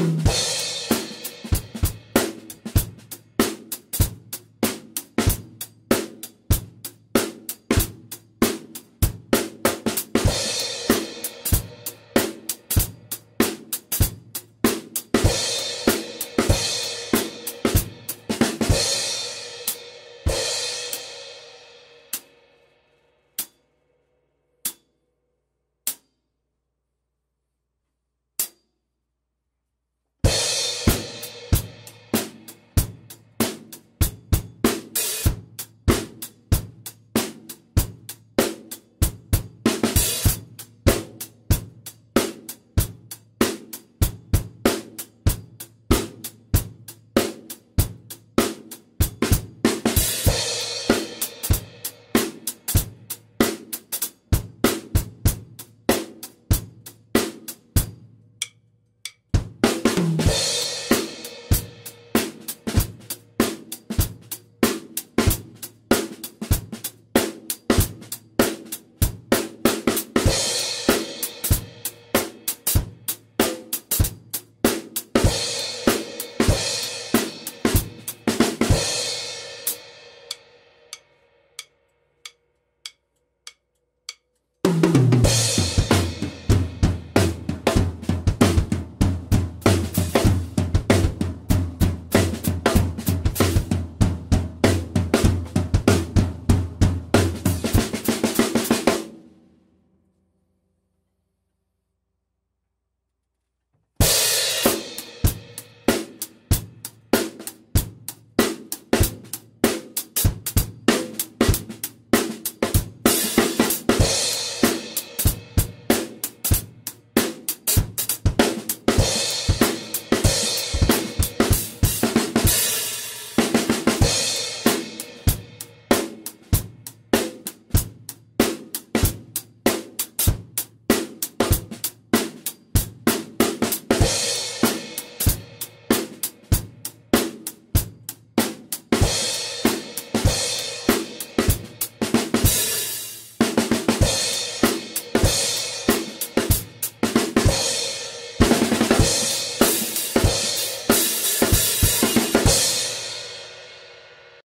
you.